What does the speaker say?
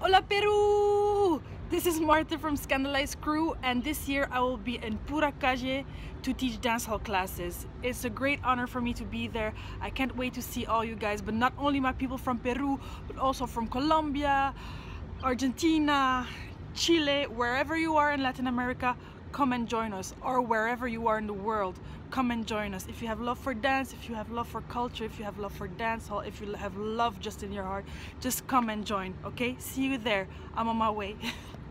Hola Peru! This is Marthe from Scandalized Crew and this year I will be in Pura Calle to teach dancehall classes. It's a great honor for me to be there. I can't wait to see all you guys, but not only my people from Peru, but also from Colombia, Argentina, Chile, wherever you are in Latin America, come and join us or wherever you are in the world come and join us. If you have love for dance if you have love for culture if you have love for dance hall if you have love just in your heart just come and join okay? See you there. I'm on my way